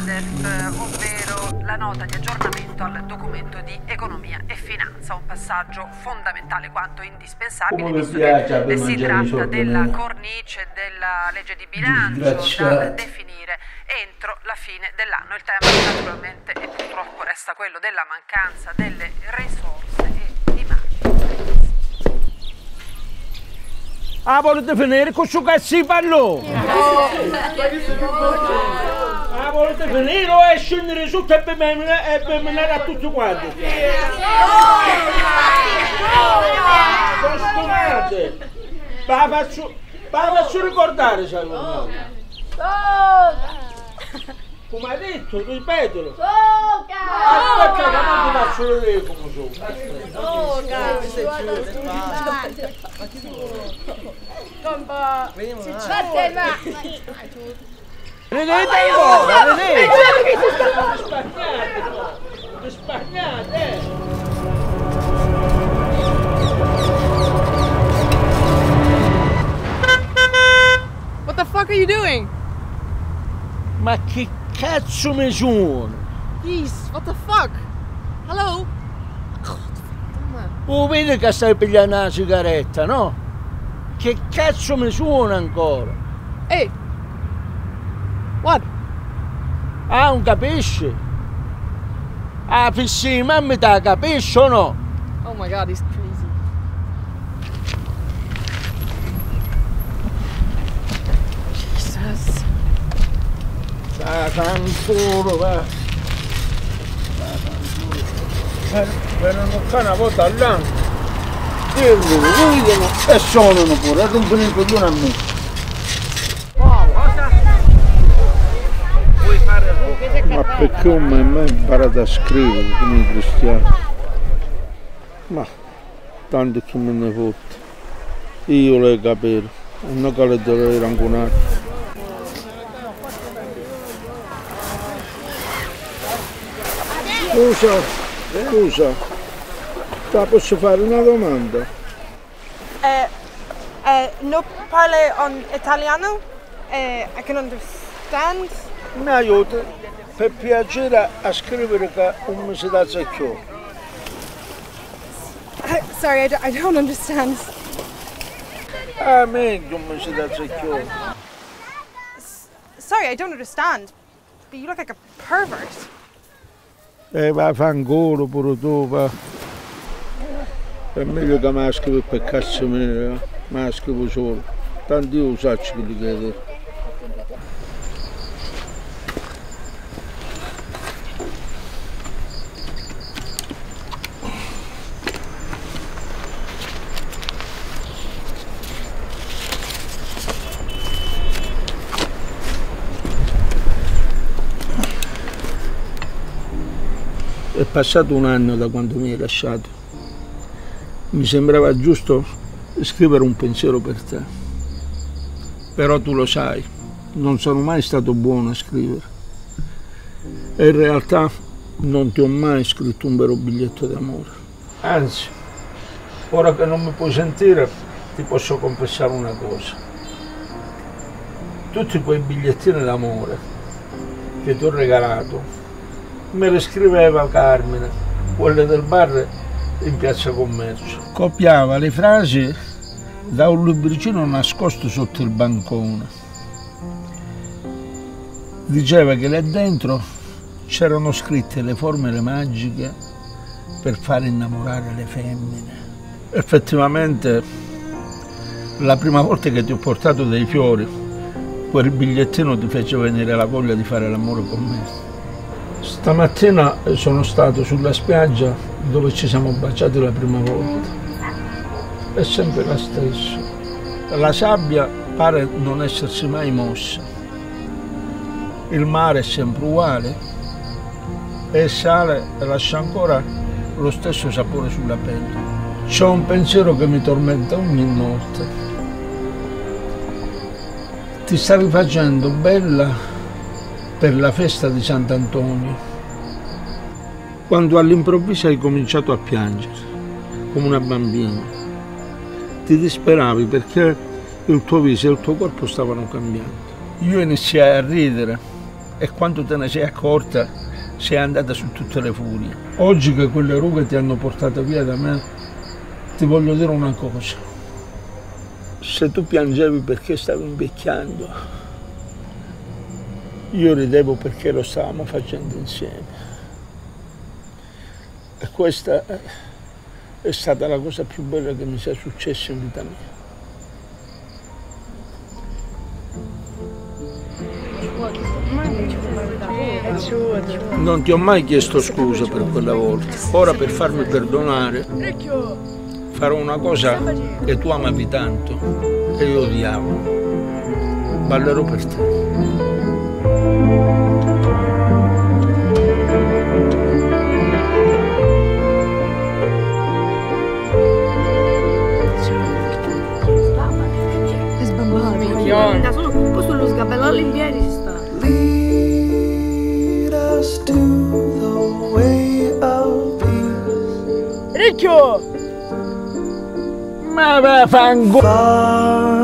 ovvero la nota di aggiornamento al documento di economia e finanza, un passaggio fondamentale quanto indispensabile visto che si tratta della no? cornice della legge di bilancio da definire entro la fine dell'anno. Il tema naturalmente e purtroppo resta quello della mancanza delle risorse e di margini. Ah, volete finire con questo cazzo di pallone? Ah, volete finire o è scendere sotto e bemenare, e a tutti quanti? Costumate! Ma la faccio, ma la faccio ricordare, sai no? Come hai detto, ripetelo. Aspetta, che non ti faccio vedere come sono. Ridete ora, ridete! Spagnate, no? Spagnate, eh! What the fuck are you doing? Ma che cazzo mi suona? Jeez, what the fuck? Hallo? Godverdomme. Oh, vedi che stai pigliando una sigaretta, no? Che cazzo mi suona ancora? Hey. What? Ah, non capisci? Ah, fissi, mamma te capisci o no? Oh my god, he's crazy. Jesus. Ah, fanculo, va. Per, per non una volta all'anno. Dirlo, guidano e suonano pure, rompono il coglione a me. Perché un me ha imparato a scrivere come i cristiani? Ma tanto che me ne fotte. Io le capire, non che le dovrei ranconare. Scusa, scusa, ti posso fare una domanda? Eh, eh, no parle on italiano? Eh, I can understand. Mi aiuti per piacere a scrivere che un mese da secchio. Sorry, I, d- I don't understand. Ah, meglio un mese da secchio. Sorry, I don't understand. But you look like a pervert. E va a fanculo pure tu, va. È meglio che la scrivi per cazzo mio, eh. la scrivo solo. Tanto io so che li È passato un anno da quando mi hai lasciato. Mi sembrava giusto scrivere un pensiero per te. Però tu lo sai, non sono mai stato buono a scrivere. E in realtà non ti ho mai scritto un vero biglietto d'amore. Anzi, ora che non mi puoi sentire, ti posso confessare una cosa. Tutti quei bigliettini d'amore che ti ho regalato me le scriveva Carmine, quelle del bar in piazza Commercio. Copiava le frasi da un libricino nascosto sotto il bancone. Diceva che là dentro c'erano scritte le formule magiche per fare innamorare le femmine. Effettivamente, la prima volta che ti ho portato dei fiori, quel bigliettino ti fece venire la voglia di fare l'amore con me. Stamattina sono stato sulla spiaggia dove ci siamo baciati la prima volta. È sempre la stessa. La sabbia pare non essersi mai mossa. Il mare è sempre uguale e il sale lascia ancora lo stesso sapore sulla pelle. C'è un pensiero che mi tormenta ogni notte. Ti stavi facendo bella per la festa di Sant'Antonio, quando all'improvviso hai cominciato a piangere, come una bambina. Ti disperavi perché il tuo viso e il tuo corpo stavano cambiando. Io iniziai a ridere e quando te ne sei accorta sei andata su tutte le furie. Oggi che quelle rughe ti hanno portato via da me, ti voglio dire una cosa. Se tu piangevi perché stavi invecchiando, io ridevo perché lo stavamo facendo insieme. E questa è stata la cosa più bella che mi sia successa in vita mia. Non ti ho mai chiesto scusa per quella volta. Ora per farmi perdonare farò una cosa che tu amavi tanto e io odiavo. Ballerò per te. Da solo, poi sullo sgabellare in piedi si sta. Lead us to the way of peace. Ricchio! Ma vaffanculo! Far